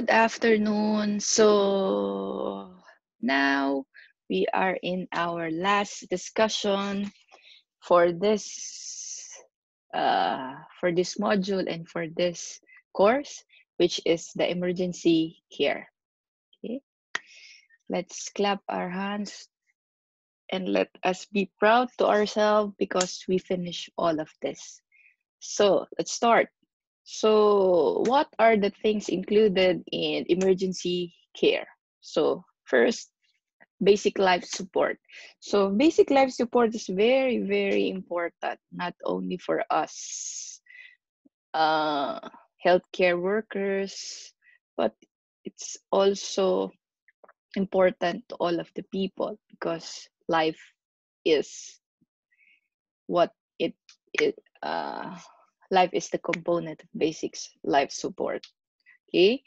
Good afternoon. So now we are in our last discussion for this uh, for this module and for this course, which is the emergency care. Okay, let's clap our hands and let us be proud to ourselves because we finish all of this. So let's start. So, what are the things included in emergency care? So, first, basic life support. So, basic life support is very, very important, not only for us, uh, healthcare workers, but it's also important to all of the people because life is what it, it uh, life is the component of basics life support. Okay,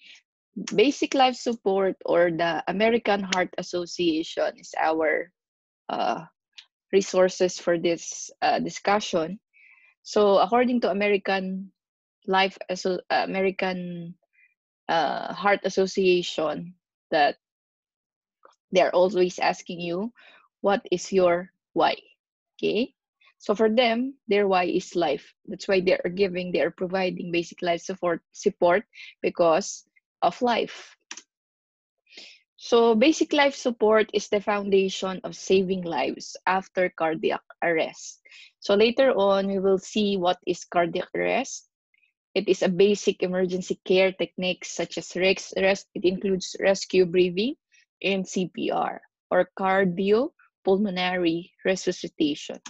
basic life support or the American Heart Association is our uh, resources for this uh, discussion. So according to American Life Asso- American uh, Heart Association, that they're always asking you, what is your why? Okay, so for them, their why is life. That's why they are giving, they are providing basic life support support because of life. So basic life support is the foundation of saving lives after cardiac arrest. So later on, we will see what is cardiac arrest. It is a basic emergency care technique such as rest. It includes rescue breathing and CPR or cardiopulmonary resuscitation.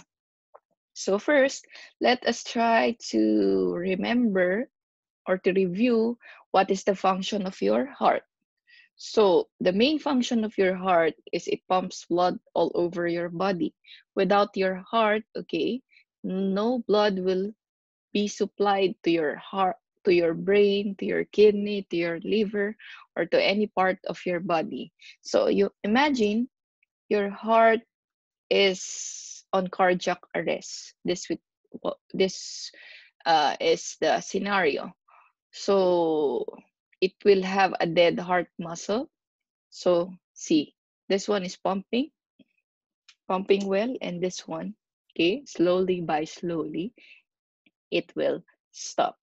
So first, let us try to remember or to review what is the function of your heart. So the main function of your heart is it pumps blood all over your body. Without your heart, okay, no blood will be supplied to your heart, to your brain, to your kidney, to your liver, or to any part of your body. So you imagine your heart is on cardiac arrest. This with this uh, is the scenario. So it will have a dead heart muscle. So see, this one is pumping, pumping well, and this one, okay, slowly by slowly, it will stop.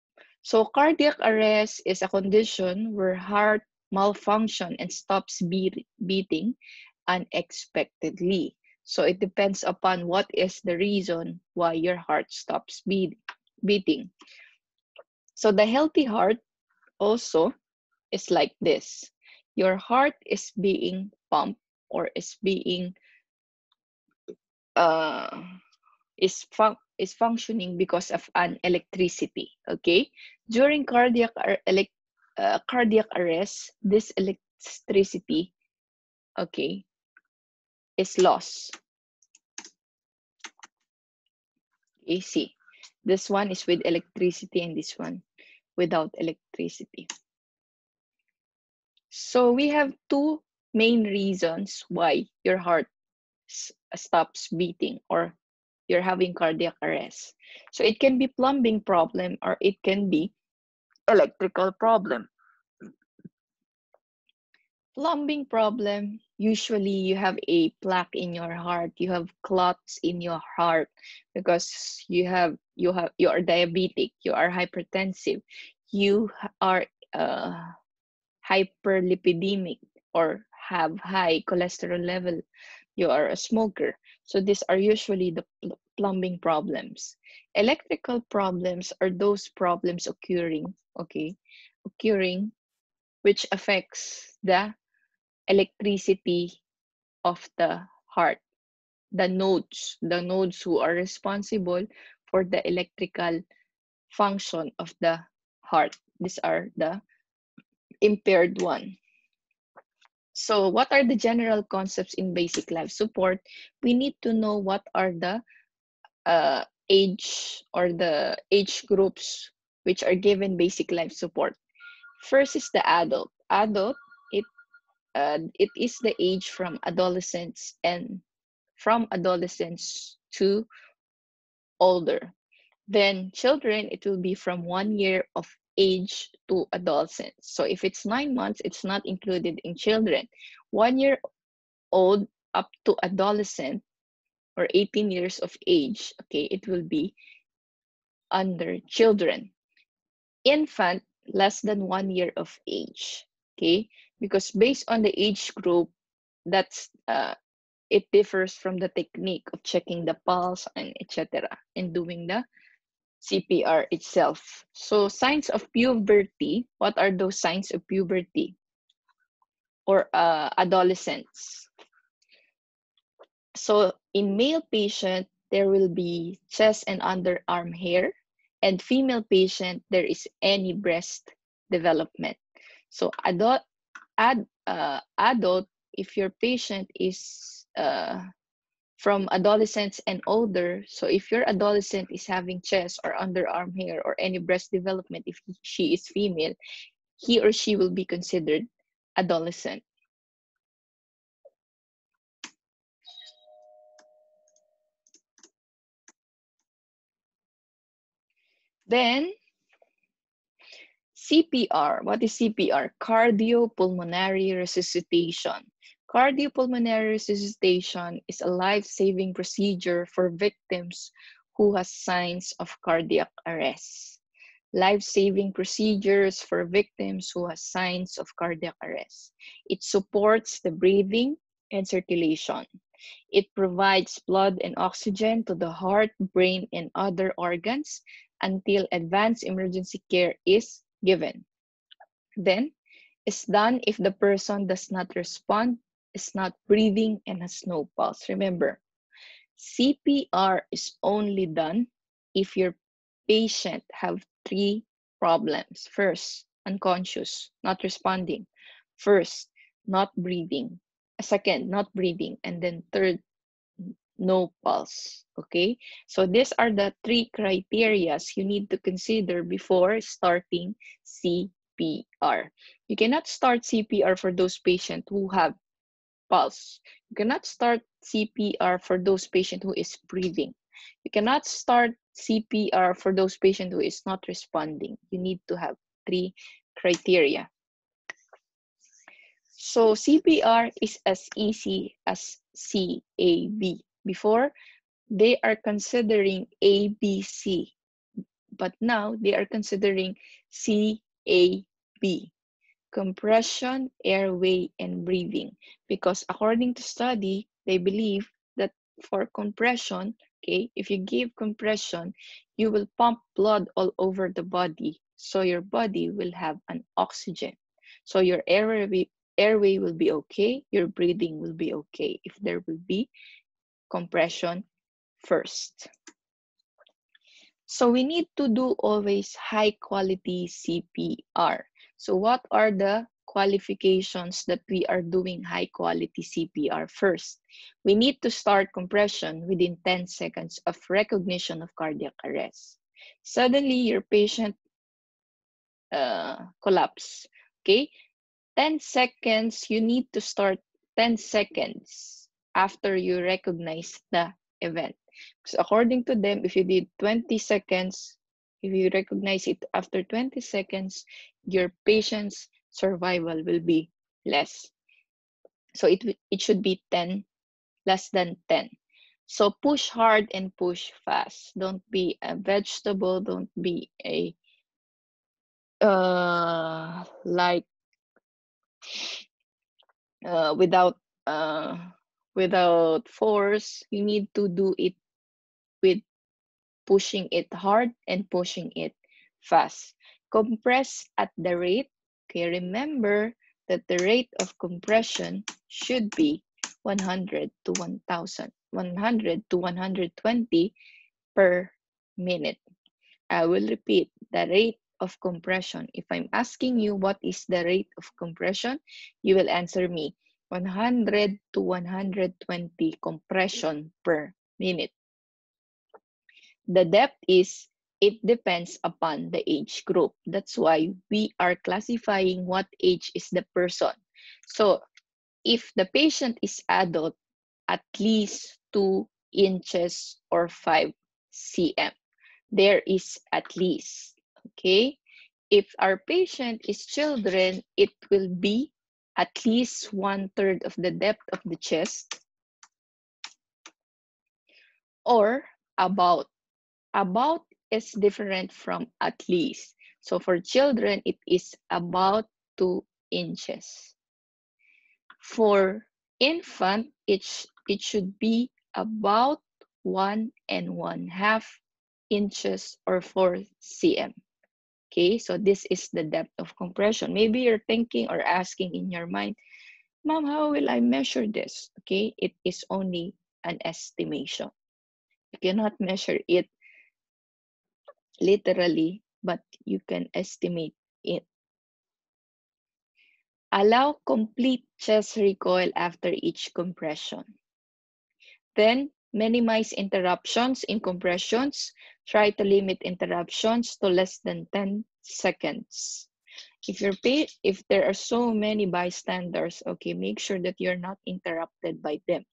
So cardiac arrest is a condition where heart malfunction and stops be beating unexpectedly. So it depends upon what is the reason why your heart stops beat, beating. So the healthy heart also is like this. Your heart is being pumped or is being uh, is fun is functioning because of an electricity. Okay, during cardiac elect uh, cardiac arrest, this electricity, okay, is lost. AC. This one is with electricity and this one without electricity. So we have two main reasons why your heart stops beating or you're having cardiac arrest. So it can be plumbing problem or it can be electrical problem plumbing problem, usually you have a plaque in your heart, you have clots in your heart because you have you have you are diabetic, you are hypertensive, you are uh, hyperlipidemic or have high cholesterol level, you are a smoker. So these are usually the pl plumbing problems. Electrical problems are those problems occurring, okay, occurring which affects the electricity of the heart. The nodes the nodes who are responsible for the electrical function of the heart. These are the impaired one. So what are the general concepts in basic life support? We need to know what are the uh, age or the age groups which are given basic life support. First is the adult. Adult it is the age from adolescence and from adolescence to older. Then children, it will be from one year of age to adolescents. So if it's nine months, it's not included in children. One year old up to adolescent or 18 years of age, okay, it will be under children. Infant, less than one year of age, okay? Because based on the age group, that's uh, it differs from the technique of checking the pulse and etc. and doing the CPR itself. So signs of puberty, what are those signs of puberty or uh, adolescence? So in male patient, there will be chest and underarm hair and female patient, there is any breast development. So adult, ad, uh, adult, if your patient is uh, from adolescents and older, so if your adolescent is having chest or underarm hair or any breast development, if she is female, he or she will be considered adolescent. Then CPR. What is CPR? Cardiopulmonary resuscitation. Cardiopulmonary resuscitation is a life-saving procedure for victims who has signs of cardiac arrest. Life-saving procedures for victims who has signs of cardiac arrest. It supports the breathing and circulation. It provides blood and oxygen to the heart, brain, and other organs until advanced emergency care is given. Then, is done if the person does not respond, is not breathing, and has no pulse. Remember, CPR is only done if your patient have three problems. First, unconscious, not responding. First, not breathing. Second, not breathing. And then third, no pulse. Okay, so these are the three criterias you need to consider before starting CPR. You cannot start CPR for those patients who have pulse. You cannot start CPR for those patients who is breathing. You cannot start CPR for those patients who is not responding. You need to have three criteria. So CPR is as easy as CAB. Before, they are considering ABC, but now they are considering CAB, compression, airway, and breathing. Because according to study, they believe that for compression, okay, if you give compression, you will pump blood all over the body. So your body will have an oxygen. So your airway, airway will be okay, your breathing will be okay if there will be compression first. So we need to do always high quality CPR. So what are the qualifications that we are doing high quality CPR first? We need to start compression within 10 seconds of recognition of cardiac arrest. Suddenly your patient uh, collapse, okay? 10 seconds, you need to start 10 seconds after you recognize the event. Because according to them, if you did 20 seconds, if you recognize it after 20 seconds, your patient's survival will be less. So it, it should be 10, less than 10. So push hard and push fast. Don't be a vegetable. Don't be a uh like uh without uh without force. You need to do it with pushing it hard and pushing it fast. Compress at the rate. Okay, remember that the rate of compression should be 100 to 1000, 100 to 120 per minute. I will repeat the rate of compression. If I'm asking you what is the rate of compression, you will answer me 100 to 120 compression per minute. The depth is, it depends upon the age group. That's why we are classifying what age is the person. So if the patient is adult, at least 2 inches or 5 cm. There is at least, okay? if our patient is children, it will be at least one third of the depth of the chest or about. About is different from at least. So for children, it is about two inches. For infant, it, sh it should be about one and one half inches or four cm. Okay, so this is the depth of compression. Maybe you're thinking or asking in your mind, Mom, how will I measure this? Okay, it is only an estimation. You cannot measure it literally, but you can estimate it. Allow complete chest recoil after each compression. Then minimize interruptions in compressions. Try to limit interruptions to less than 10 seconds. If you're if there are so many bystanders, okay, make sure that you're not interrupted by them.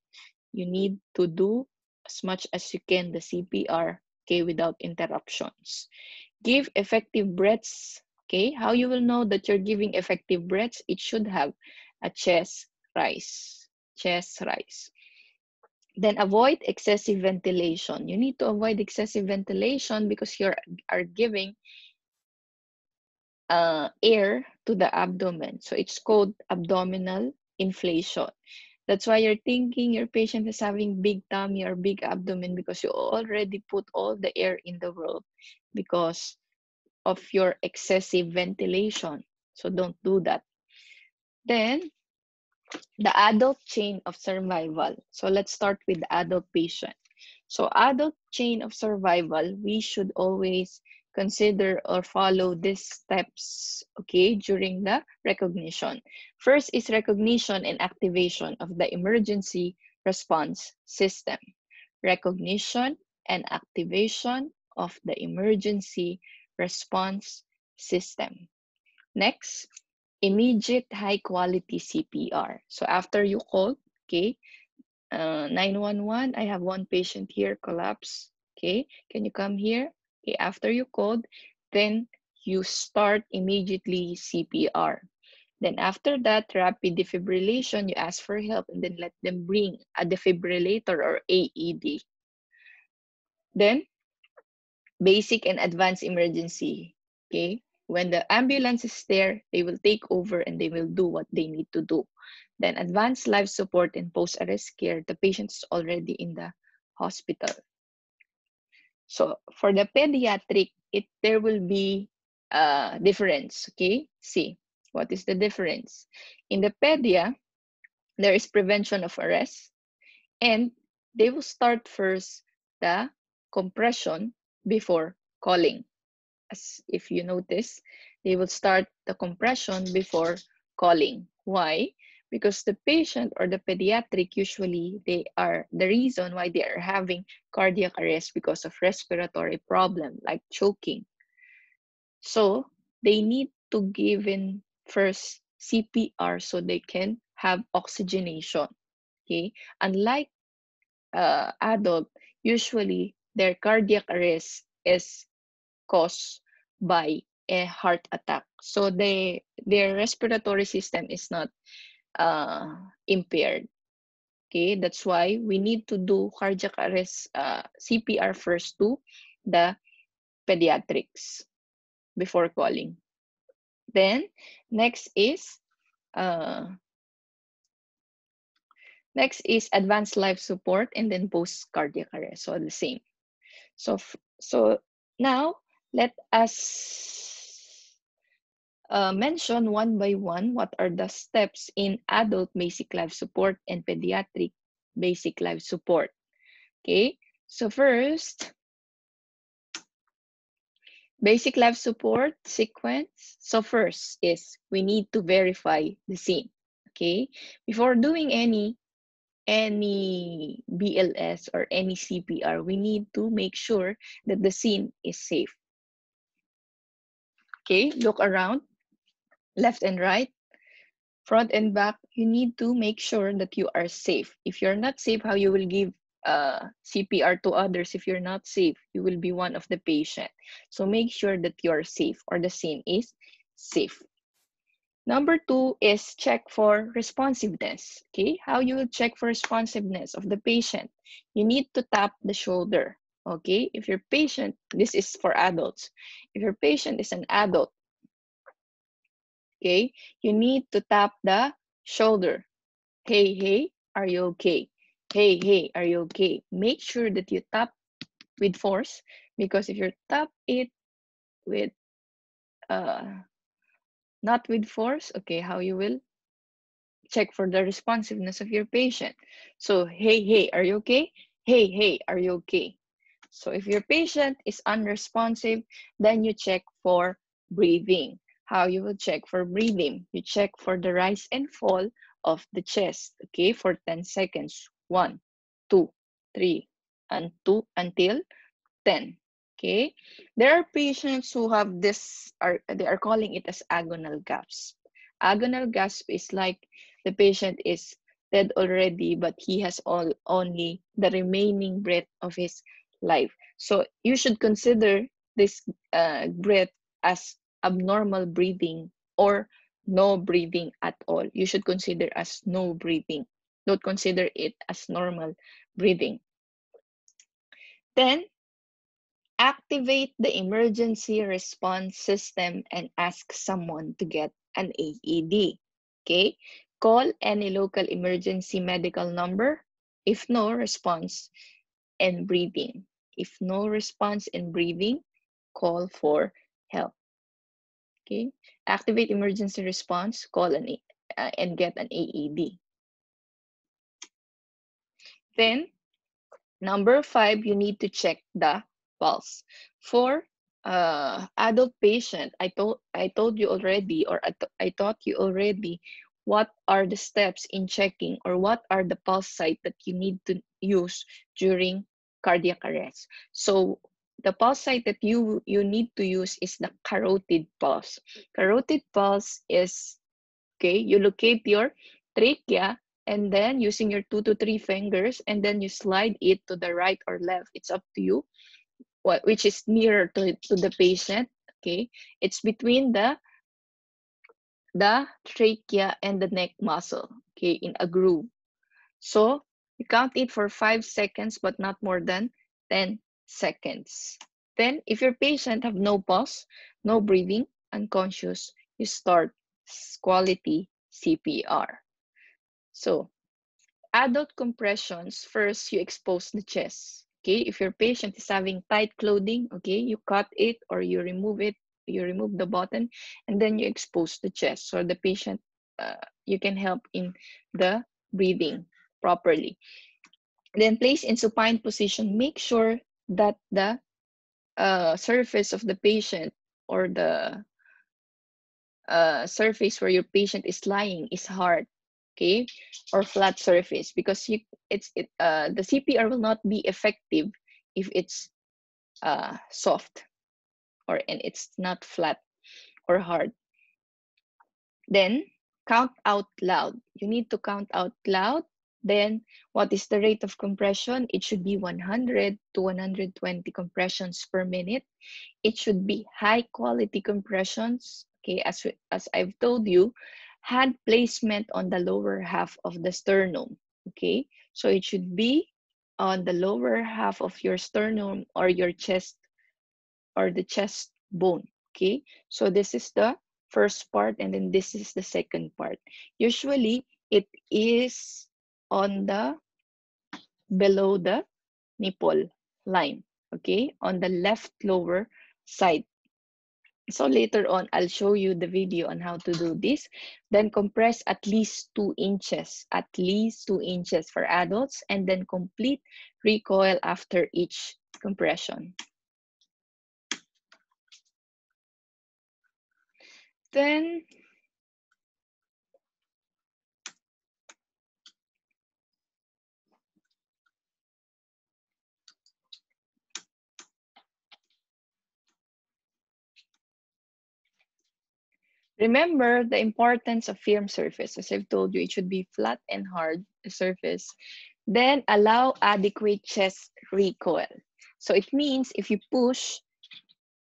You need to do as much as you can the CPR, okay, without interruptions. Give effective breaths, okay? How you will know that you're giving effective breaths? It should have a chest rise, chest rise. Then avoid excessive ventilation. You need to avoid excessive ventilation because you are giving uh, air to the abdomen. So it's called abdominal inflation. That's why you're thinking your patient is having big tummy or big abdomen because you already put all the air in the world because of your excessive ventilation. So don't do that. Then the adult chain of survival. So let's start with the adult patient. So adult chain of survival, we should always consider or follow these steps, okay, during the recognition. First is recognition and activation of the emergency response system. Recognition and activation of the emergency response system. Next, immediate high quality CPR. So after you call, okay, uh, 911, I have one patient here collapse. Okay, can you come here? Okay, after you called, then you start immediately CPR. Then after that, rapid defibrillation, you ask for help and then let them bring a defibrillator or AED. Then, basic and advanced emergency. Okay, when the ambulance is there, they will take over and they will do what they need to do. Then advanced life support and post-arrest care, the patient is already in the hospital. So for the pediatric, it there will be a difference. Okay, see what is the difference? In the pedia, there is prevention of arrest, and they will start first the compression before calling. As if you notice, they will start the compression before calling. Why? because the patient or the pediatric usually they are the reason why they are having cardiac arrest because of respiratory problem like choking so they need to give in first cpr so they can have oxygenation okay unlike uh, adult usually their cardiac arrest is caused by a heart attack so they their respiratory system is not uh, impaired. Okay, that's why we need to do cardiac arrest uh, CPR first to the pediatrics before calling. Then next is uh, next is advanced life support and then post cardiac arrest. So the same. So so now let us uh, mention one by one what are the steps in adult basic life support and pediatric basic life support. Okay, so first, basic life support sequence. So first is we need to verify the scene. Okay, before doing any any BLS or any CPR, we need to make sure that the scene is safe. Okay, look around left and right, front and back, you need to make sure that you are safe. If you're not safe, how you will give uh, CPR to others if you're not safe. You will be one of the patient. So make sure that you're safe or the scene is safe. Number two is check for responsiveness. Okay, how you will check for responsiveness of the patient. You need to tap the shoulder. Okay, if your patient, this is for adults. If your patient is an adult, okay, you need to tap the shoulder. Hey, hey, are you okay? Hey, hey, are you okay? Make sure that you tap with force because if you tap it with uh, not with force, okay, how you will check for the responsiveness of your patient. So, hey, hey, are you okay? Hey, hey, are you okay? So if your patient is unresponsive, then you check for breathing. How you will check for breathing? You check for the rise and fall of the chest, okay, for 10 seconds. One, two, three, and two until 10. Okay, there are patients who have this, are they are calling it as agonal gasp. Agonal gasp is like the patient is dead already, but he has all only the remaining breath of his life. So you should consider this uh, breath as abnormal breathing or no breathing at all. You should consider as no breathing. Don't consider it as normal breathing. Then activate the emergency response system and ask someone to get an AED. Okay, call any local emergency medical number. If no response and breathing. If no response and breathing, call for help. Okay, activate emergency response, call an uh, and get an AED. Then, number five, you need to check the pulse. For uh, adult patient, I told I told you already, or I, I taught you already, what are the steps in checking, or what are the pulse site that you need to use during cardiac arrest. So the pulse site that you you need to use is the carotid pulse. Carotid pulse is okay. You locate your trachea and then using your two to three fingers and then you slide it to the right or left it's up to you what which is nearer to, to the patient okay it's between the the trachea and the neck muscle okay in a groove so you count it for five seconds but not more than 10 seconds. Then if your patient have no pulse no breathing unconscious you start quality cpr so adult compressions, first you expose the chest. Okay, if your patient is having tight clothing, okay, you cut it or you remove it, you remove the button, and then you expose the chest. So the patient, uh, you can help in the breathing properly. Then place in supine position. Make sure that the uh, surface of the patient or the uh, surface where your patient is lying is hard okay or flat surface because you it's it uh the cpr will not be effective if it's uh soft or and it's not flat or hard then count out loud you need to count out loud then what is the rate of compression it should be 100 to 120 compressions per minute it should be high quality compressions okay as as i've told you hand placement on the lower half of the sternum. Okay, so it should be on the lower half of your sternum or your chest or the chest bone. Okay, so this is the first part and then this is the second part. Usually it is on the below the nipple line. Okay, on the left lower side so later on, I'll show you the video on how to do this. Then compress at least two inches, at least two inches for adults, and then complete recoil after each compression. Then Remember the importance of firm surface. As I've told you, it should be flat and hard surface Then allow adequate chest recoil. So it means if you push,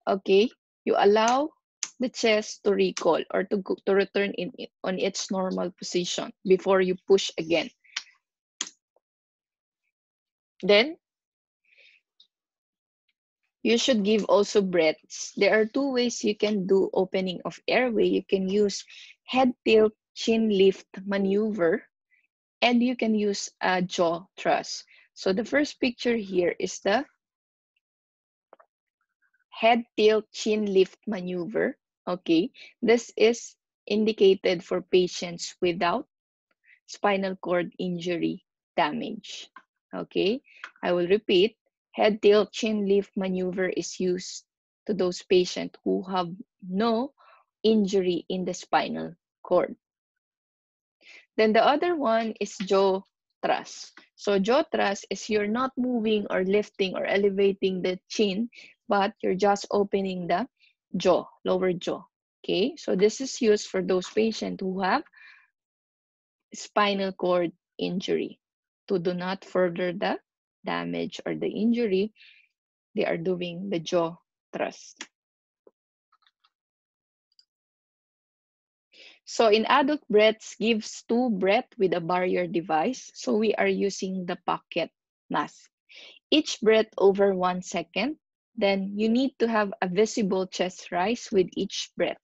okay, you allow the chest to recoil or to, go, to return in on its normal position before you push again. Then you should give also breaths. There are two ways you can do opening of airway. You can use head tilt chin lift maneuver and you can use a jaw thrust. So the first picture here is the head tilt chin lift maneuver. Okay, this is indicated for patients without spinal cord injury damage. Okay, I will repeat. Head tilt chin lift maneuver is used to those patients who have no injury in the spinal cord. Then the other one is jaw thrust. So jaw thrust is you're not moving or lifting or elevating the chin, but you're just opening the jaw, lower jaw. Okay, so this is used for those patients who have spinal cord injury. To do not further the damage or the injury, they are doing the jaw thrust. So in adult breaths gives two breath with a barrier device. So we are using the pocket mask. Each breath over one second. Then you need to have a visible chest rise with each breath.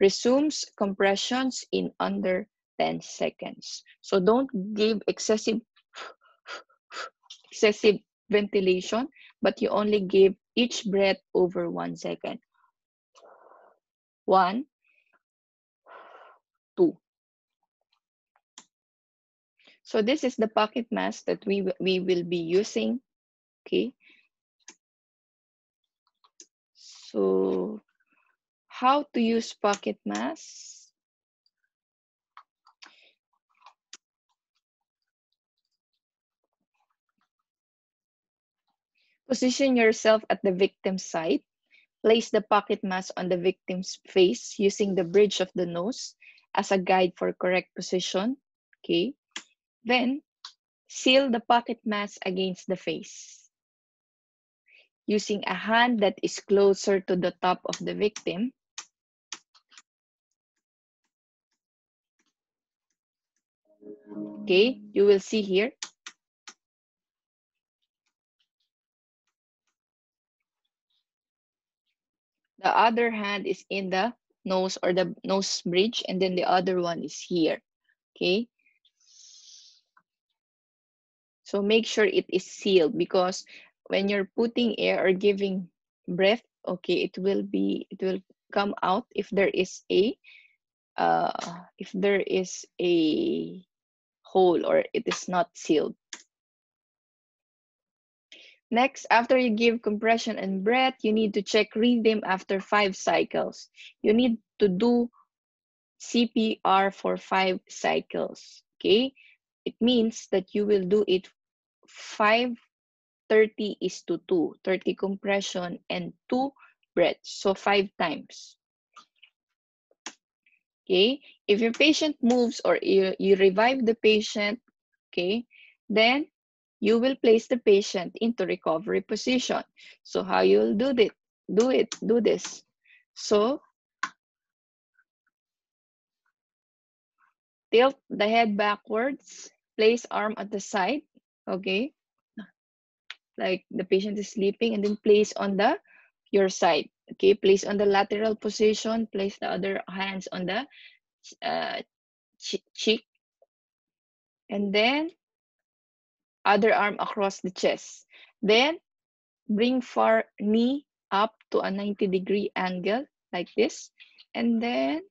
Resumes compressions in under 10 seconds. So don't give excessive excessive ventilation, but you only give each breath over one second. One, two. So this is the pocket mask that we, we will be using, okay? So how to use pocket mask? Position yourself at the victim's side. Place the pocket mask on the victim's face using the bridge of the nose as a guide for correct position. Okay. Then seal the pocket mask against the face. Using a hand that is closer to the top of the victim. Okay, you will see here. The other hand is in the nose or the nose bridge and then the other one is here. Okay? So make sure it is sealed because when you're putting air or giving breath okay it will be it will come out if there is a uh if there is a hole or it is not sealed Next, after you give compression and breath, you need to check rhythm after five cycles. You need to do CPR for five cycles, okay? It means that you will do it 5, 30 is to 2, 30 compression and 2 breaths, so 5 times. Okay, if your patient moves or you, you revive the patient, okay, then you will place the patient into recovery position. So how you'll do it? Do it, do this. So tilt the head backwards, place arm at the side, okay? Like the patient is sleeping and then place on the your side, okay? Place on the lateral position, place the other hands on the uh, cheek. And then other arm across the chest. Then bring far knee up to a 90 degree angle like this. And then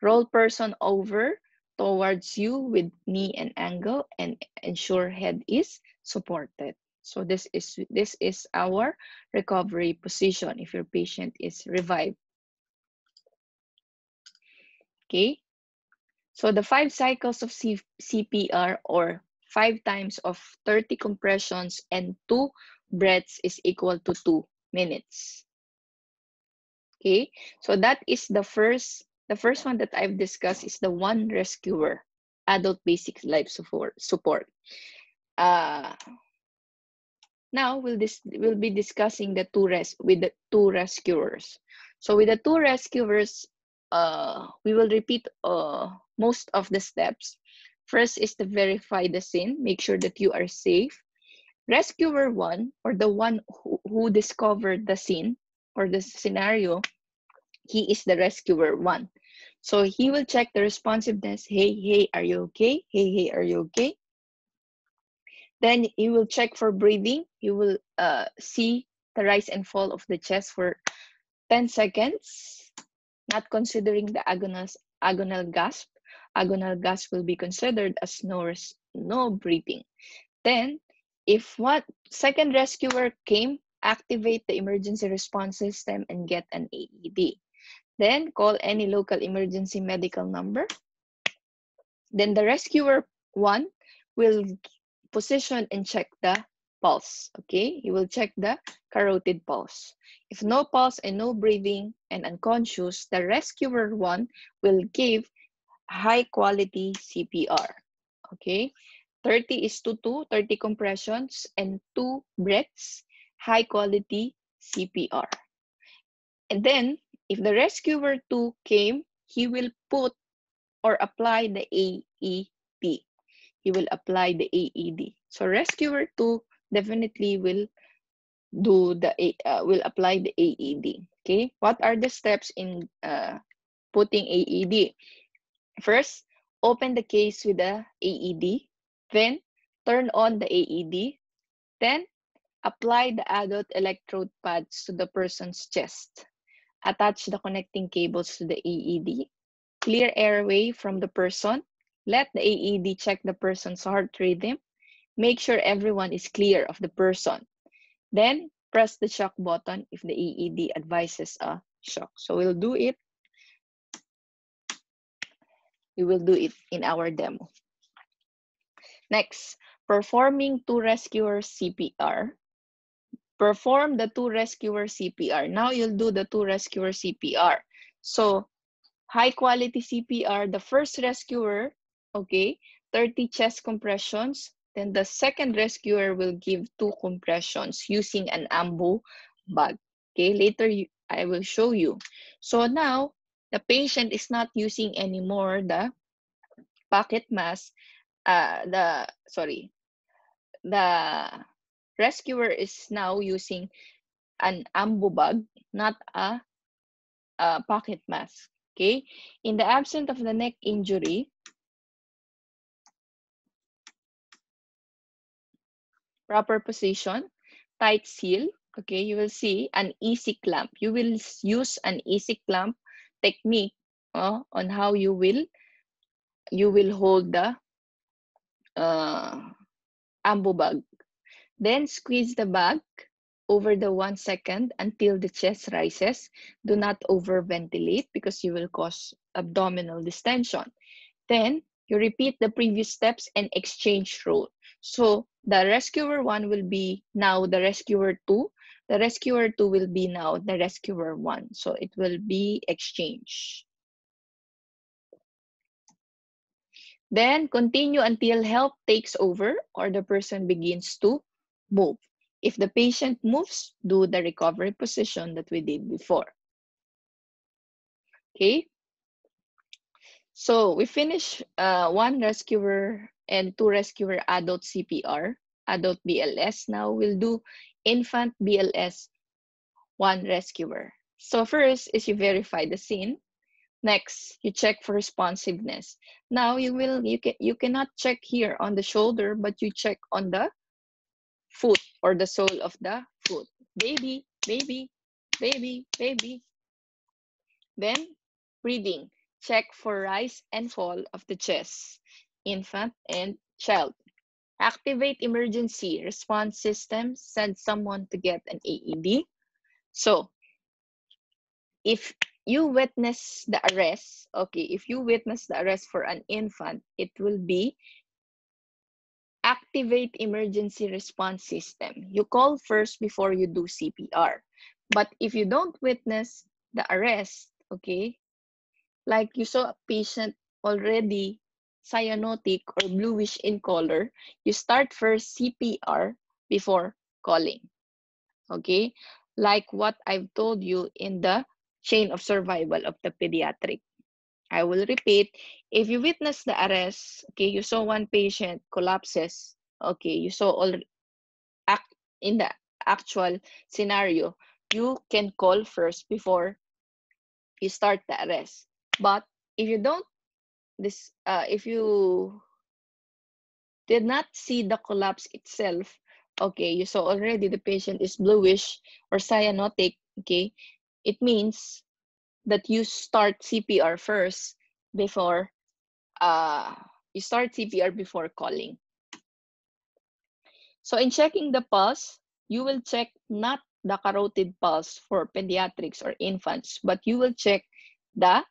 roll person over towards you with knee and angle and ensure head is supported. So this is this is our recovery position if your patient is revived. Okay, so the five cycles of C CPR or five times of 30 compressions and two breaths is equal to two minutes. Okay, so that is the first, the first one that I've discussed is the one rescuer. adult basic life support. support. Uh, now we'll, dis we'll be discussing the two res with the two rescuers. So with the two rescuers, uh, we will repeat uh, most of the steps. First is to verify the scene, make sure that you are safe. Rescuer one, or the one who, who discovered the scene or the scenario, he is the rescuer one. So he will check the responsiveness. Hey, hey, are you okay? Hey, hey, are you okay? Then he will check for breathing. You will uh, see the rise and fall of the chest for 10 seconds, not considering the agonal, agonal gasp. Agonal gas will be considered as no, no breathing. Then, if what second rescuer came, activate the emergency response system and get an AED. Then call any local emergency medical number. Then the rescuer one will position and check the pulse. Okay, he will check the carotid pulse. If no pulse and no breathing and unconscious, the rescuer one will give high quality CPR. Okay, 30 is to 2, 30 compressions and 2 breaths, high quality CPR. And then, if the rescuer 2 came, he will put or apply the AED he will apply the AED. So rescuer 2 definitely will do the uh, will apply the AED. Okay, what are the steps in uh, putting AED? First, open the case with the AED. Then, turn on the AED. Then, apply the adult electrode pads to the person's chest. Attach the connecting cables to the AED. Clear airway from the person. Let the AED check the person's heart rhythm. Make sure everyone is clear of the person. Then press the shock button if the AED advises a shock. So we'll do it. We will do it in our demo. Next, performing two rescuer CPR. Perform the two rescuer CPR. Now you'll do the two rescuer CPR. So high quality CPR, the first rescuer okay, 30 chest compressions. Then the second rescuer will give two compressions using an ambu bag. Okay, later you, I will show you. So now, the patient is not using anymore the pocket mask, uh, the, sorry, the rescuer is now using an ambu bag, not a, a pocket mask. Okay, in the absence of the neck injury, proper position, tight seal, okay, you will see an EC clamp. You will use an EC clamp technique uh, on how you will you will hold the uh, ambu bag. Then squeeze the bag over the one second until the chest rises. Do not overventilate because you will cause abdominal distension. Then you repeat the previous steps and exchange role. So the rescuer one will be now the rescuer two. The rescuer two will be now the rescuer one. So it will be exchange. Then continue until help takes over or the person begins to move. If the patient moves, do the recovery position that we did before. Okay. So we finish uh, one rescuer and two rescuer adult CPR, adult BLS. Now we'll do infant BLS, one rescuer. So first is you verify the scene. Next, you check for responsiveness. Now you will you can you cannot check here on the shoulder, but you check on the foot or the sole of the foot. Baby, baby, baby, baby. Then breathing. Check for rise and fall of the chest infant, and child. Activate emergency response system, send someone to get an AED. So, if you witness the arrest, okay, if you witness the arrest for an infant, it will be activate emergency response system. You call first before you do CPR. But if you don't witness the arrest, okay, like you saw a patient already cyanotic or bluish in color, you start first CPR before calling. Okay, like what I've told you in the chain of survival of the pediatric. I will repeat, if you witness the arrest, okay, you saw one patient collapses, okay, you saw all act in the actual scenario, you can call first before you start the arrest. But if you don't, this, uh, if you did not see the collapse itself, okay, you saw already the patient is bluish or cyanotic, okay, it means that you start CPR first before uh, you start CPR before calling. So in checking the pulse, you will check not the carotid pulse for pediatrics or infants, but you will check the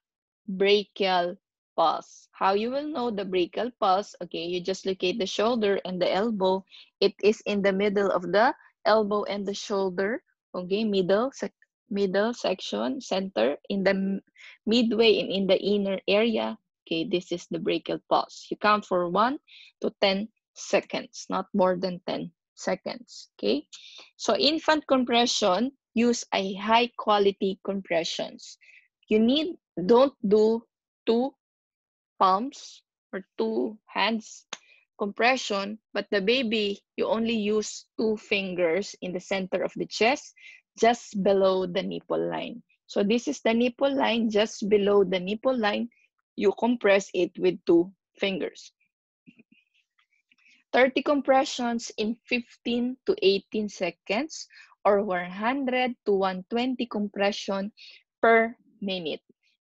brachial pulse. How you will know the brachial pulse? Okay, you just locate the shoulder and the elbow. It is in the middle of the elbow and the shoulder. Okay, middle, sec middle section, center, in the midway and in the inner area. Okay, this is the brachial pulse. You count for 1 to 10 seconds, not more than 10 seconds. Okay, so infant compression, use a high quality compressions. You need, don't do two palms or two hands compression, but the baby, you only use two fingers in the center of the chest, just below the nipple line. So this is the nipple line, just below the nipple line, you compress it with two fingers. 30 compressions in 15 to 18 seconds or 100 to 120 compression per minute.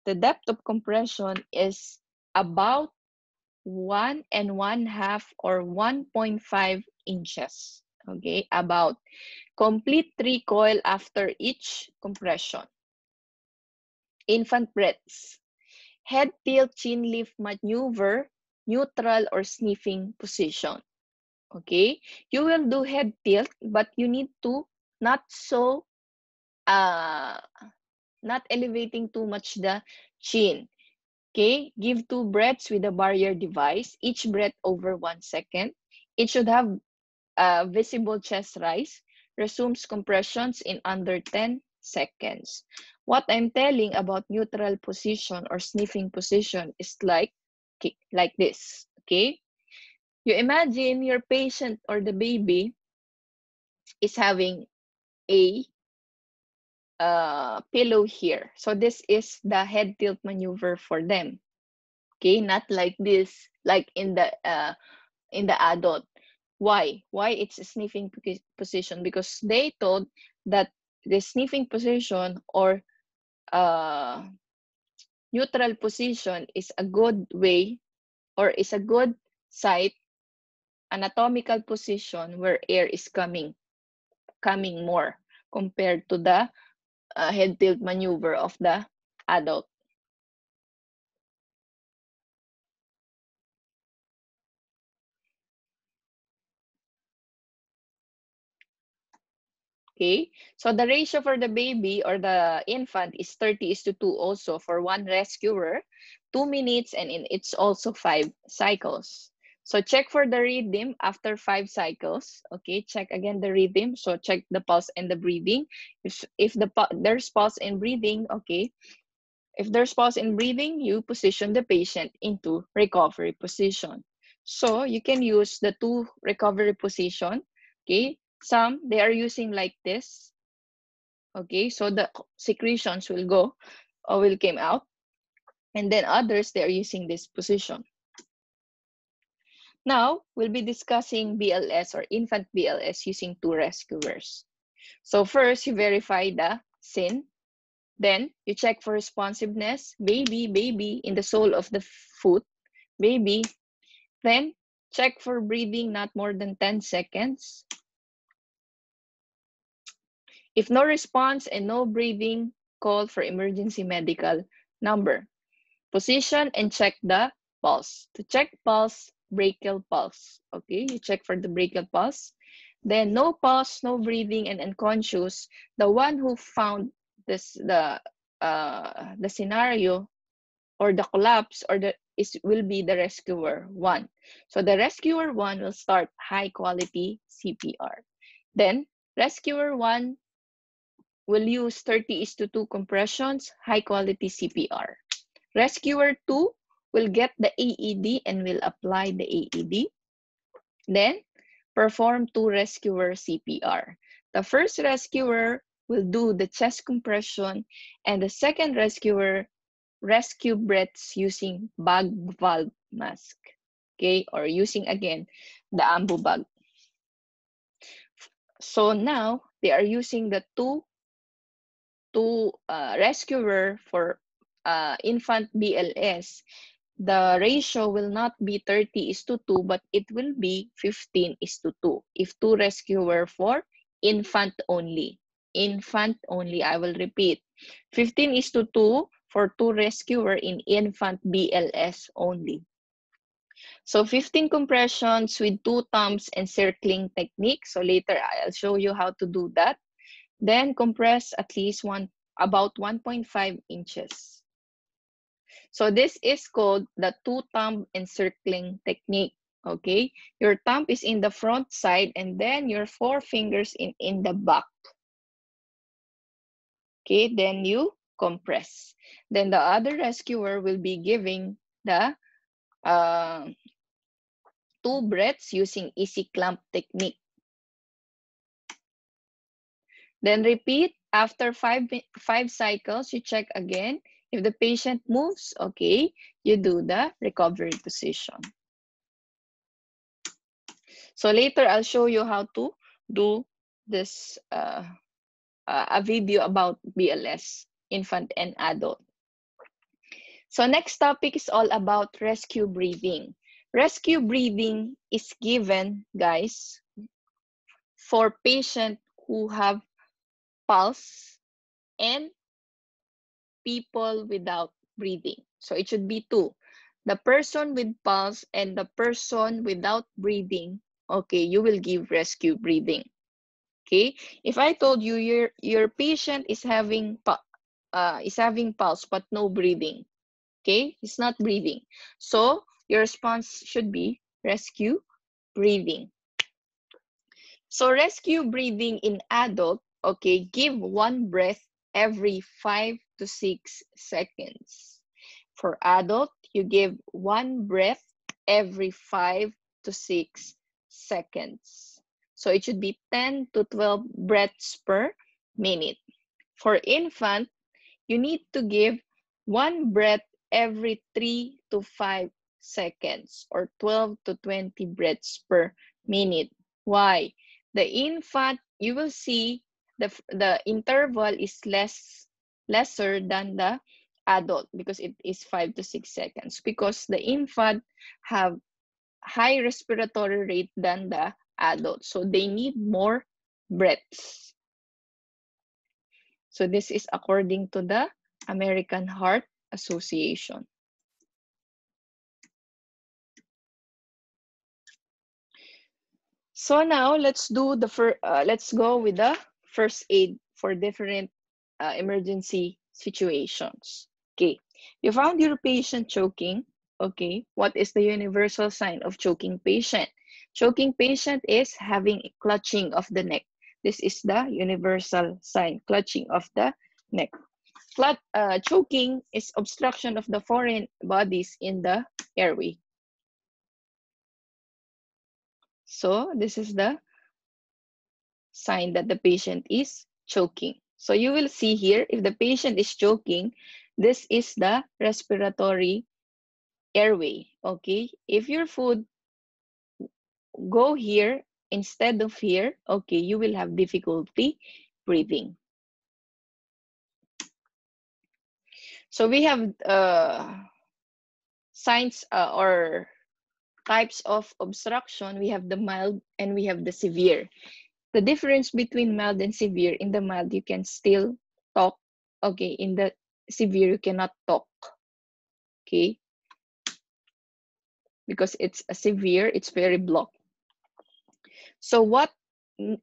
The depth of compression is about one and one half or 1.5 inches. Okay, about complete recoil after each compression. Infant breaths. Head tilt chin lift maneuver, neutral or sniffing position. Okay, you will do head tilt, but you need to not so, uh, not elevating too much the chin. Okay, give two breaths with a barrier device, each breath over one second. It should have a visible chest rise. Resumes compressions in under 10 seconds. What I'm telling about neutral position or sniffing position is like, like this, okay? You imagine your patient or the baby is having a uh, pillow here. So this is the head tilt maneuver for them. Okay, not like this, like in the uh, in the adult. Why? Why it's a sniffing position? Because they thought that the sniffing position or uh, neutral position is a good way or is a good site anatomical position where air is coming coming more compared to the uh, head tilt maneuver of the adult. Okay, so the ratio for the baby or the infant is 30 is to 2 also for one rescuer, 2 minutes, and in, it's also 5 cycles. So check for the rhythm after five cycles. Okay, check again the rhythm. So check the pulse and the breathing. If if the there's pulse and breathing, okay. If there's pulse and breathing, you position the patient into recovery position. So you can use the two recovery position. Okay, some they are using like this. Okay, so the secretions will go or will came out, and then others they are using this position. Now, we'll be discussing BLS or infant BLS using two rescuers. So first, you verify the SIN. Then, you check for responsiveness, baby, baby, in the sole of the foot, baby. Then, check for breathing not more than 10 seconds. If no response and no breathing, call for emergency medical number. Position and check the pulse. To check pulse, brachial pulse. Okay, you check for the brachial pulse. Then no pulse, no breathing, and unconscious. The one who found this the uh, the scenario or the collapse or the is will be the rescuer one. So the rescuer one will start high quality CPR. Then rescuer one will use 30 is to 2 compressions, high quality CPR. Rescuer 2 will get the AED and will apply the AED. Then perform two rescuer CPR. The first rescuer will do the chest compression and the second rescuer rescue breaths using bag valve mask, okay? Or using again the ambu bag. So now they are using the two, two uh, rescuer for uh, infant BLS. The ratio will not be 30 is to 2, but it will be 15 is to 2. If two rescuer for infant only. Infant only, I will repeat. 15 is to 2 for two rescuer in infant BLS only. So 15 compressions with two thumbs encircling technique. So later I'll show you how to do that. Then compress at least one about 1.5 inches. So this is called the two thumb encircling technique. Okay, your thumb is in the front side and then your four fingers in, in the back. Okay, then you compress. Then the other rescuer will be giving the uh, two breaths using EC clamp technique. Then repeat after five, five cycles, you check again. If the patient moves, okay, you do the recovery position. So later I'll show you how to do this, uh, uh, a video about BLS infant and adult. So next topic is all about rescue breathing. Rescue breathing is given, guys, for patients who have pulse and people without breathing. So it should be two. The person with pulse and the person without breathing, okay, you will give rescue breathing. Okay, if I told you your, your patient is having uh, is having pulse but no breathing. Okay, he's not breathing. So your response should be rescue breathing. So rescue breathing in adult, okay, give one breath every five to six seconds. For adult, you give one breath every five to six seconds. So it should be 10 to 12 breaths per minute. For infant, you need to give one breath every 3 to 5 seconds or 12 to 20 breaths per minute. Why? The infant, you will see the, the interval is less lesser than the adult because it is 5 to 6 seconds because the infant have high respiratory rate than the adult. So they need more breaths. So this is according to the American Heart Association. So now let's do the first, uh, let's go with the first aid for different uh, emergency situations. Okay, you found your patient choking. Okay, what is the universal sign of choking patient? Choking patient is having clutching of the neck. This is the universal sign, clutching of the neck. Clut, uh, choking is obstruction of the foreign bodies in the airway. So this is the sign that the patient is choking. So you will see here, if the patient is choking, this is the respiratory airway, okay? If your food go here instead of here, okay, you will have difficulty breathing. So we have uh, signs uh, or types of obstruction. We have the mild and we have the severe. The difference between mild and severe, in the mild, you can still talk. Okay, in the severe, you cannot talk. Okay. Because it's a severe, it's very blocked. So what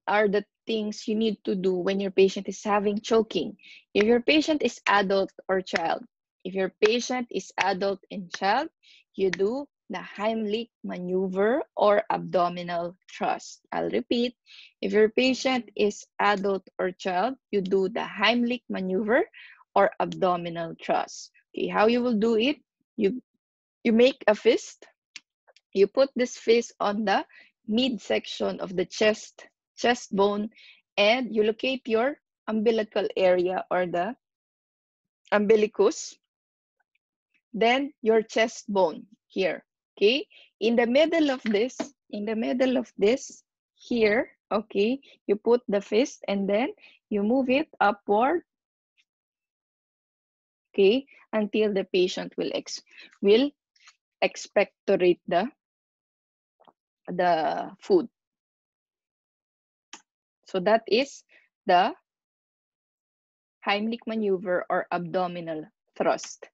are the things you need to do when your patient is having choking? If your patient is adult or child, If your patient is adult and child, you do the Heimlich maneuver or abdominal thrust. I'll repeat. If your patient is adult or child, you do the Heimlich maneuver or abdominal thrust. Okay, how you will do it? You you make a fist. You put this fist on the midsection of the chest chest bone and you locate your umbilical area or the umbilicus then your chest bone here okay? In the middle of this in the middle of this here okay? You put the fist and then you move it upward okay? Until the patient will ex will expectorate the the food. So that is the Heimlich maneuver or abdominal thrust.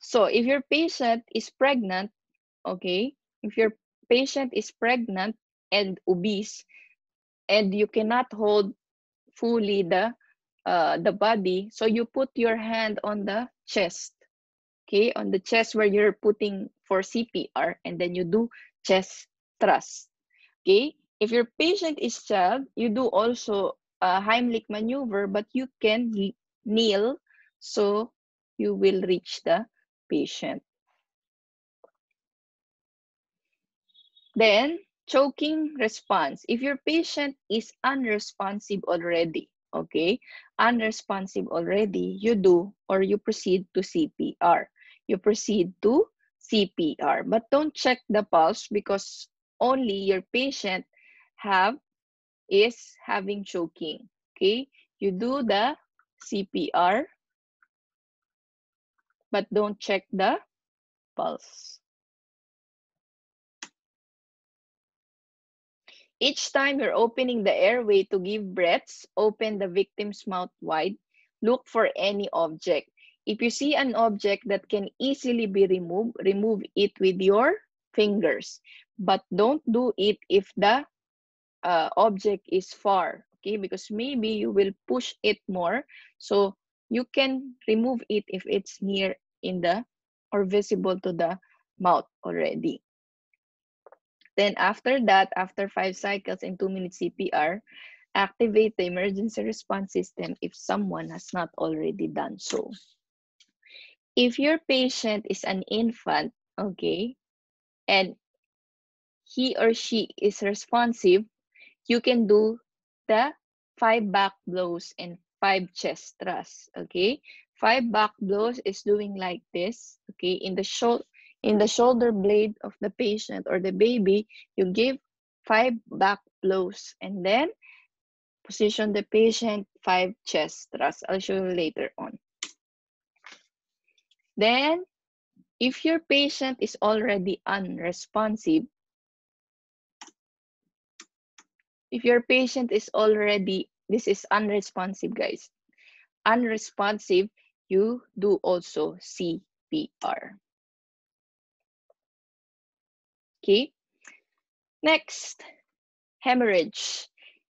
So if your patient is pregnant, okay, if your patient is pregnant and obese, and you cannot hold fully the uh, the body, so you put your hand on the chest, okay, on the chest where you're putting for CPR, and then you do chest thrust, okay. If your patient is child, you do also a Heimlich maneuver, but you can kneel so you will reach the patient. Then, choking response. If your patient is unresponsive already, okay, unresponsive already, you do or you proceed to CPR. You proceed to CPR, but don't check the pulse because only your patient have is having choking, okay? You do the CPR, but don't check the pulse. Each time you're opening the airway to give breaths, open the victim's mouth wide. Look for any object. If you see an object that can easily be removed, remove it with your fingers. But don't do it if the uh, object is far okay because maybe you will push it more so you can remove it if it's near in the or visible to the mouth already then after that after five cycles and two minutes cpr activate the emergency response system if someone has not already done so if your patient is an infant okay and he or she is responsive you can do the five back blows and five chest thrusts, okay? Five back blows is doing like this, okay? In the shoulder in the shoulder blade of the patient or the baby, you give five back blows and then position the patient five chest thrusts. I'll show you later on. Then, if your patient is already unresponsive, if your patient is already, this is unresponsive, guys. Unresponsive, you do also CPR. Okay. Next, hemorrhage.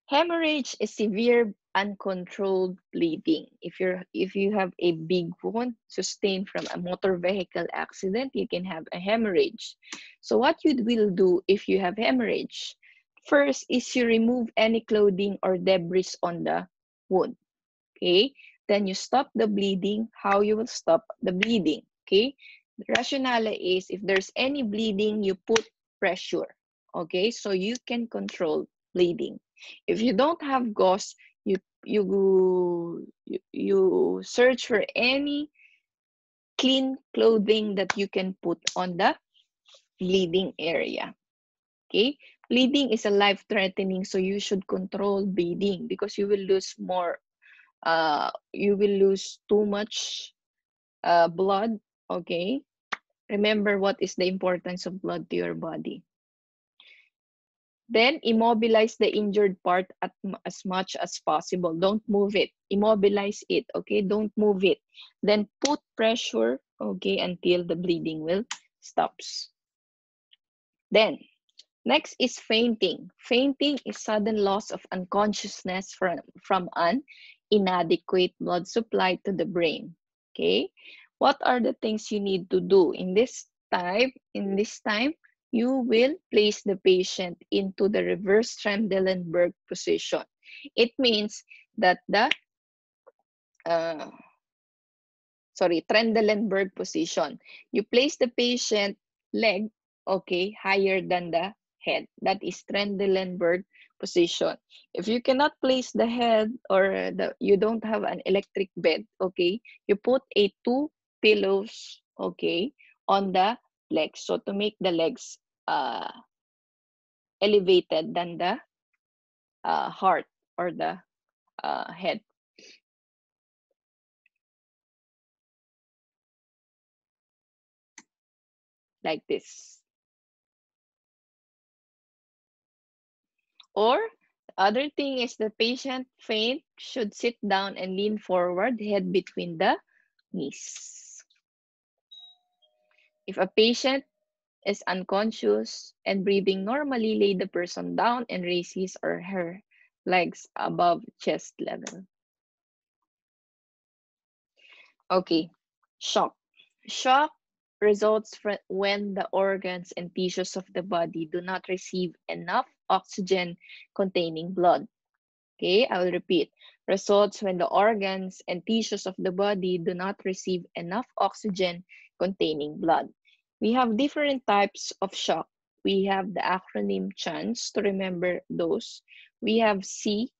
Hemorrhage is severe uncontrolled bleeding. If you're if you have a big wound sustained from a motor vehicle accident, you can have a hemorrhage. So what you will do if you have hemorrhage? First is you remove any clothing or debris on the wound. Okay. Then you stop the bleeding. How you will stop the bleeding? Okay. The rationale is if there's any bleeding, you put pressure. Okay. So you can control bleeding. If you don't have gauze, you you you, search for any clean clothing that you can put on the bleeding area. Okay, bleeding is a life threatening so you should control bleeding because you will lose more uh you will lose too much uh blood okay remember what is the importance of blood to your body then immobilize the injured part at, as much as possible don't move it immobilize it okay don't move it then put pressure okay until the bleeding will stops then Next is fainting. Fainting is sudden loss of unconsciousness from, from an inadequate blood supply to the brain. Okay. What are the things you need to do in this time? In this time, you will place the patient into the reverse Trendelenburg position. It means that the uh, sorry, Trendelenburg position. You place the patient leg, okay, higher than the head. That is Trendelenburg position. If you cannot place the head or the you don't have an electric bed, okay, you put a two pillows, okay, on the legs. So to make the legs uh, elevated than the uh, heart or the uh, head. Like this. Or other thing is the patient faint should sit down and lean forward, head between the knees. If a patient is unconscious and breathing normally, lay the person down and raise his or her legs above chest level. Okay, shock. Shock results when the organs and tissues of the body do not receive enough oxygen containing blood. Okay, I will repeat. Results when the organs and tissues of the body do not receive enough oxygen containing blood. We have different types of shock. We have the acronym CHANCE to remember those. We have C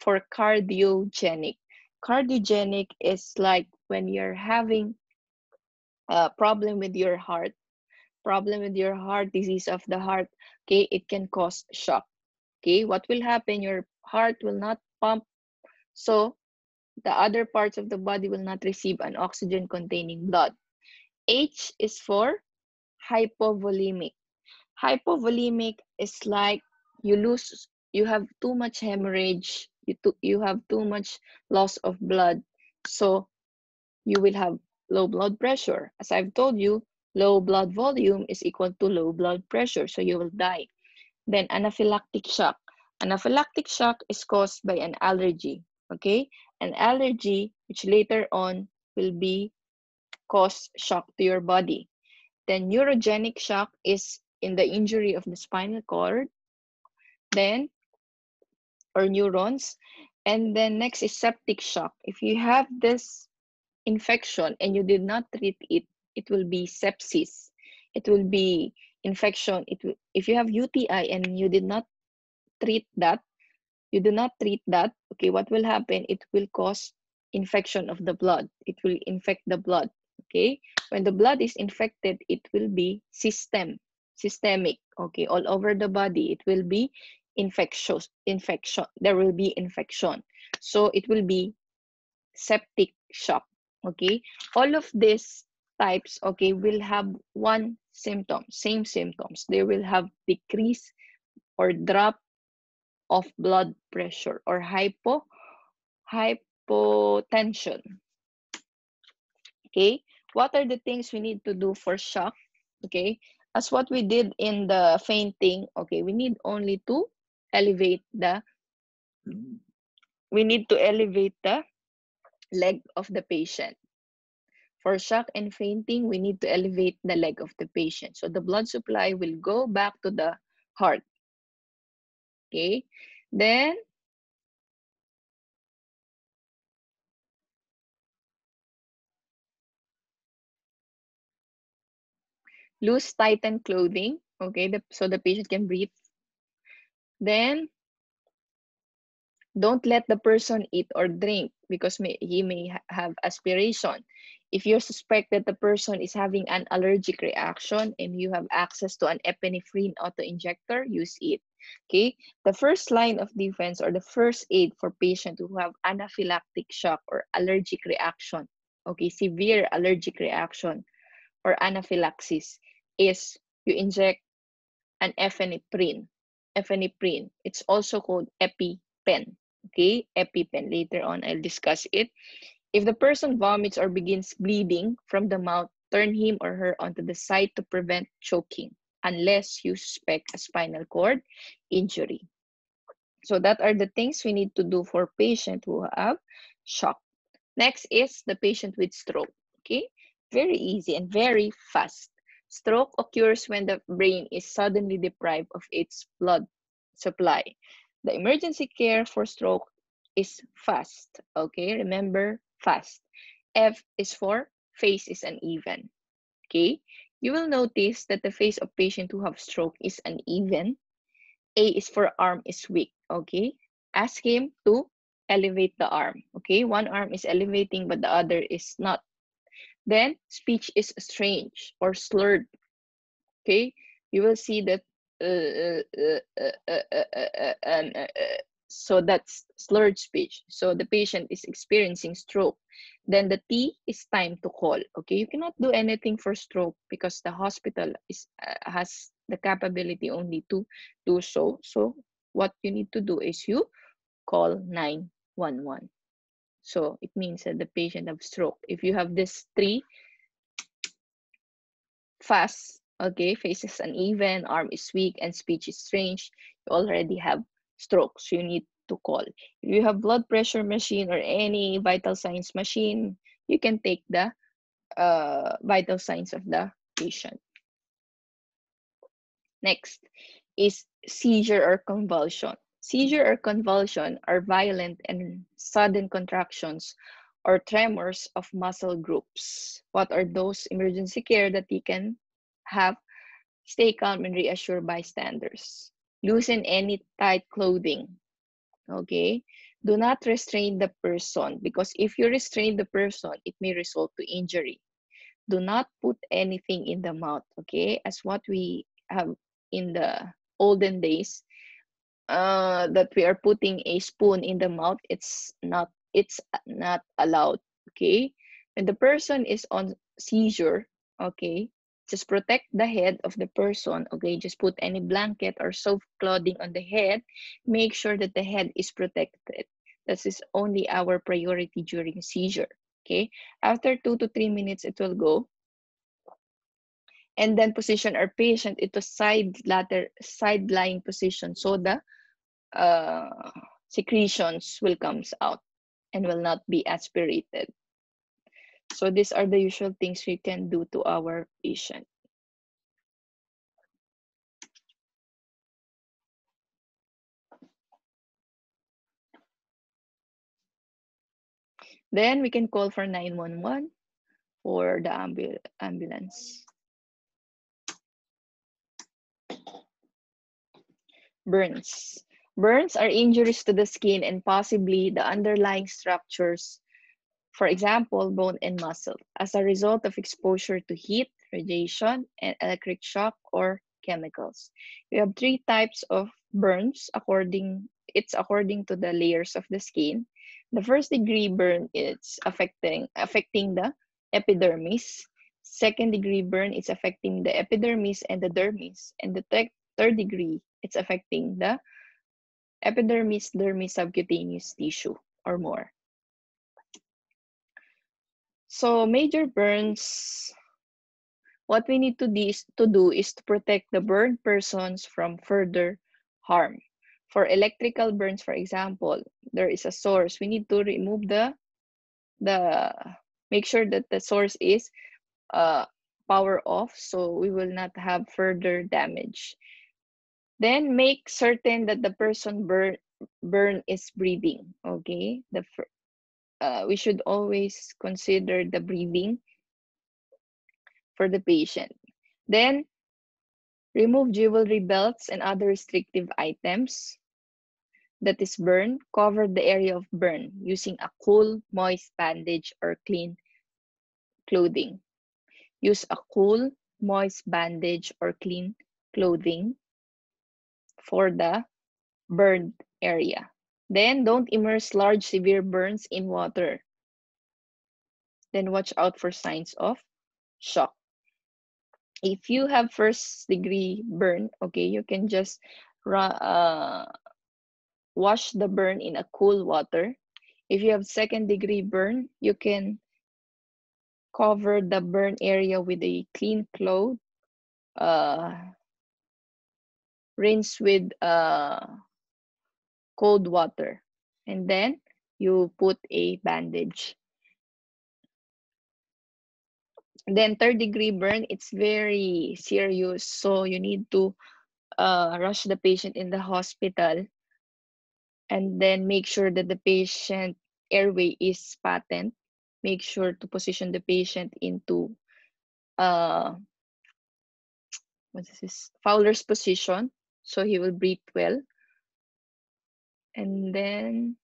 for cardiogenic. Cardiogenic is like when you're having a problem with your heart, problem with your heart, disease of the heart, okay, it can cause shock. Okay, what will happen? Your heart will not pump, so the other parts of the body will not receive an oxygen containing blood. H is for hypovolemic. Hypovolemic is like you lose, you have too much hemorrhage, you, to, you have too much loss of blood, so you will have low blood pressure. As I've told you, Low blood volume is equal to low blood pressure, so you will die. Then anaphylactic shock. Anaphylactic shock is caused by an allergy, okay? An allergy which later on will be cause shock to your body. Then neurogenic shock is in the injury of the spinal cord. Then, or neurons. And then next is septic shock. If you have this infection and you did not treat it, it will be sepsis. It will be infection. It will, if you have UTI and you did not treat that, you do not treat that, okay, what will happen? It will cause infection of the blood. It will infect the blood, okay? When the blood is infected, it will be system, systemic, okay, all over the body. It will be infectious, infection. There will be infection. So it will be septic shock, okay? All of these types, okay, will have one symptom, same symptoms. They will have decrease or drop of blood pressure or hypo, hypotension. Okay, what are the things we need to do for shock? Okay, as what we did in the fainting, okay, we need only to elevate the, we need to elevate the leg of the patient. For shock and fainting, we need to elevate the leg of the patient. So the blood supply will go back to the heart. Okay, then loose tighten clothing. Okay, the, so the patient can breathe. Then don't let the person eat or drink because may, he may ha have aspiration. If you suspect that the person is having an allergic reaction and you have access to an epinephrine auto-injector, use it. Okay, the first line of defense or the first aid for patients who have anaphylactic shock or allergic reaction, okay, severe allergic reaction or anaphylaxis is you inject an epinephrine. Epinephrine. It's also called EpiPen. Okay, EpiPen. Later on, I'll discuss it. If the person vomits or begins bleeding from the mouth, turn him or her onto the side to prevent choking, unless you suspect a spinal cord injury. So that are the things we need to do for patient who have shock. Next is the patient with stroke. Okay, Very easy and very fast. Stroke occurs when the brain is suddenly deprived of its blood supply. The emergency care for stroke is fast. Okay, remember fast. F is for face is uneven. Okay, you will notice that the face of patient who have stroke is uneven. A is for arm is weak. Okay, ask him to elevate the arm. Okay, one arm is elevating but the other is not. Then speech is strange or slurred. Okay, you will see that uh, uh uh, uh, uh, uh, so that's slurred speech. So the patient is experiencing stroke. Then the T is time to call. Okay, you cannot do anything for stroke because the hospital is has the capability only to do so. So what you need to do is you call 911. So it means that the patient have stroke. If you have this three, fast, okay, faces uneven, arm is weak, and speech is strange, you already have stroke. So you need to call. If you have blood pressure machine or any vital signs machine, you can take the uh, vital signs of the patient. Next is seizure or convulsion. Seizure or convulsion are violent and sudden contractions or tremors of muscle groups. What are those emergency care that you can have? Stay calm and reassure bystanders. Loosen any tight clothing. Okay. Do not restrain the person because if you restrain the person, it may result to injury. Do not put anything in the mouth. Okay. As what we have in the olden days, uh, that we are putting a spoon in the mouth, it's not it's not allowed. Okay, when the person is on seizure, okay, just protect the head of the person. Okay, just put any blanket or soft clothing on the head. Make sure that the head is protected. This is only our priority during seizure. Okay, after two to three minutes, it will go and then position our patient into side lateral side lying position so the uh, secretions will comes out and will not be aspirated. So these are the usual things we can do to our patient. Then we can call for 911 or the ambul ambulance. Burns. Burns are injuries to the skin and possibly the underlying structures, for example, bone and muscle, as a result of exposure to heat, radiation, and electric shock or chemicals. We have three types of burns according it's according to the layers of the skin. The first degree burn is affecting affecting the epidermis. Second degree burn is affecting the epidermis and the dermis. And the third degree, it's affecting the epidermis, dermis, subcutaneous tissue, or more. So major burns, what we need to, to do is to protect the burned persons from further harm. For electrical burns, for example, there is a source. We need to remove the, the make sure that the source is uh, power off so we will not have further damage. Then make certain that the person burn burn is breathing. Okay, the uh, we should always consider the breathing for the patient. Then remove jewelry belts and other restrictive items that is burn. Cover the area of burn using a cool, moist bandage or clean clothing. Use a cool, moist bandage or clean clothing for the burned area. Then don't immerse large severe burns in water. Then watch out for signs of shock. If you have first degree burn, okay, you can just uh, wash the burn in a cool water. If you have second degree burn, you can cover the burn area with a clean cloth, uh, rinse with uh, cold water. And then you put a bandage. then third degree burn, it's very serious. So you need to uh, rush the patient in the hospital and then make sure that the patient airway is patent. Make sure to position the patient into uh, what is this? Fowler's position. So he will breathe well. And then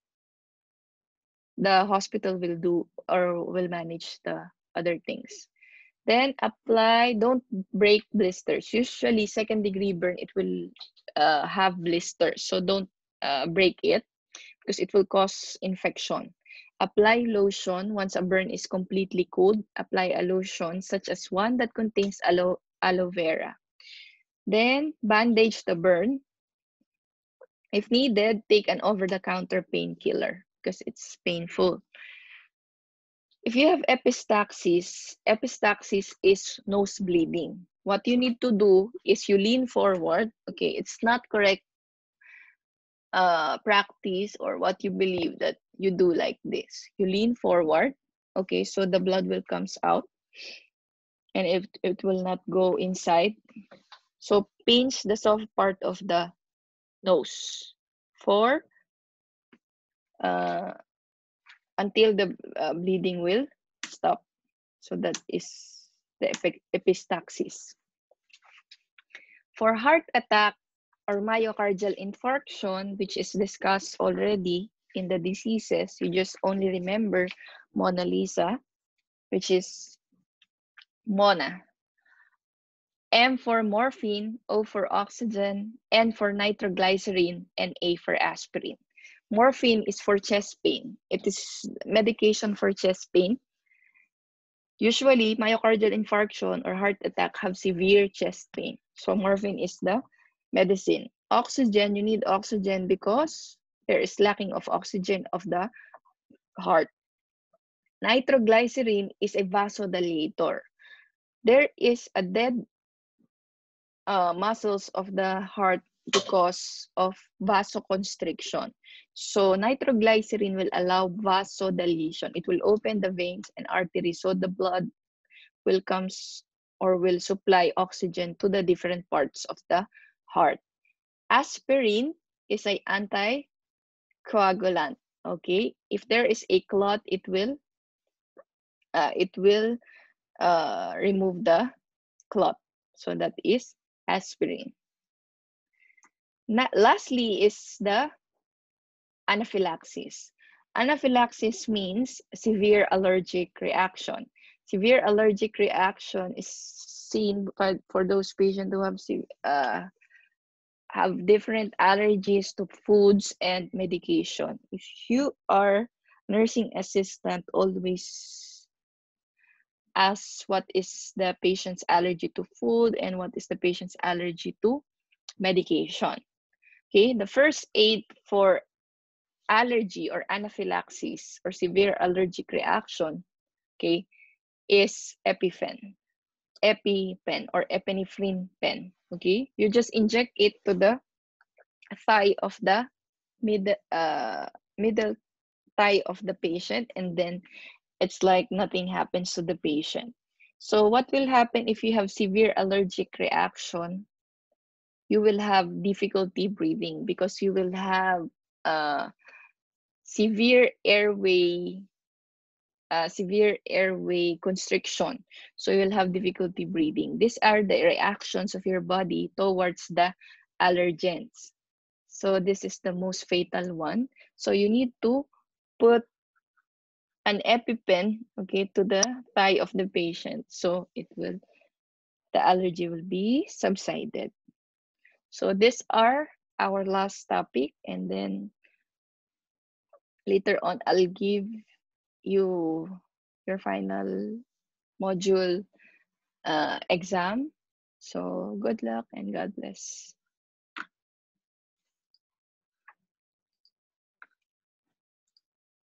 the hospital will do or will manage the other things. Then apply, don't break blisters. Usually second degree burn, it will uh, have blisters. So don't uh, break it because it will cause infection. Apply lotion once a burn is completely cooled. Apply a lotion such as one that contains aloe, aloe vera. Then bandage the burn. If needed, take an over-the-counter painkiller because it's painful. If you have epistaxis, epistaxis is nose bleeding. What you need to do is you lean forward. Okay, it's not correct uh, practice or what you believe that you do like this. You lean forward. Okay, so the blood will comes out and it, it will not go inside. So pinch the soft part of the nose for uh, until the uh, bleeding will stop. So that is the epistaxis. For heart attack or myocardial infarction, which is discussed already in the diseases, you just only remember Mona Lisa, which is Mona. M for morphine, O for oxygen, N for nitroglycerin, and A for aspirin. Morphine is for chest pain. It is medication for chest pain. Usually, myocardial infarction or heart attack have severe chest pain. So morphine is the medicine. Oxygen, you need oxygen because there is lacking of oxygen of the heart. Nitroglycerin is a vasodilator. There is a dead uh, muscles of the heart because of vasoconstriction. So nitroglycerin will allow vasodilation. It will open the veins and arteries so the blood will comes or will supply oxygen to the different parts of the heart. Aspirin is an anticoagulant. Okay, if there is a clot, it will uh, it will uh, remove the clot. So that is aspirin. Lastly is the anaphylaxis. Anaphylaxis means severe allergic reaction. Severe allergic reaction is seen for, for those patients who have uh, have different allergies to foods and medication. If you are nursing assistant, always ask what is the patient's allergy to food and what is the patient's allergy to medication. Okay, the first aid for allergy or anaphylaxis or severe allergic reaction, okay, is EpiPen, EpiPen or epinephrine pen. Okay, you just inject it to the thigh of the mid uh, middle thigh of the patient, and then it's like nothing happens to the patient. So what will happen if you have severe allergic reaction? You will have difficulty breathing because you will have uh, severe airway uh, severe airway constriction. So you'll have difficulty breathing. These are the reactions of your body towards the allergens. So this is the most fatal one. So you need to put an EpiPen, okay, to the thigh of the patient. So it will, the allergy will be subsided. So these are our last topic and then later on I'll give you your final module uh, exam. So good luck and God bless.